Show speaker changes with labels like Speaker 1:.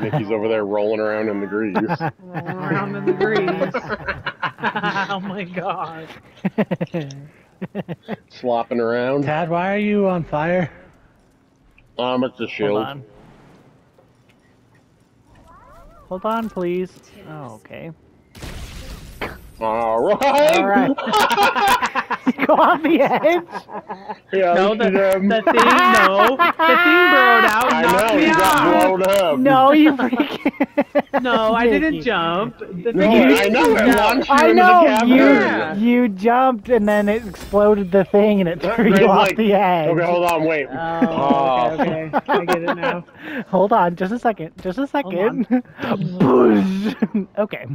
Speaker 1: Nikki's over there rolling around in the grease.
Speaker 2: Rolling around in the grease. oh my god.
Speaker 1: slopping around.
Speaker 3: Tad, why are you on fire?
Speaker 1: Um, it's a
Speaker 3: Hold
Speaker 1: shield.
Speaker 3: on. Hold on, please. Oh, okay.
Speaker 1: All right.
Speaker 3: All right. Go on the edge.
Speaker 1: Yeah,
Speaker 2: No, the,
Speaker 1: um,
Speaker 2: the thing, no. The thing burrowed out.
Speaker 1: I
Speaker 2: knocked
Speaker 1: know,
Speaker 2: me
Speaker 1: you got up.
Speaker 3: No, you freaking.
Speaker 2: No, I didn't jump. The
Speaker 1: No,
Speaker 2: thing
Speaker 1: I know, it
Speaker 2: No.
Speaker 1: launched you
Speaker 3: I
Speaker 1: into
Speaker 3: know
Speaker 1: the
Speaker 3: you.
Speaker 1: cafeteria.
Speaker 3: You jumped and then it exploded the thing and it threw
Speaker 1: Greg's
Speaker 3: you off
Speaker 1: like,
Speaker 3: the edge.
Speaker 1: Okay, hold on, wait.
Speaker 2: Oh, okay, okay. Oh. I get it now.
Speaker 3: Hold on, just a second. Just a second. Boosh. okay.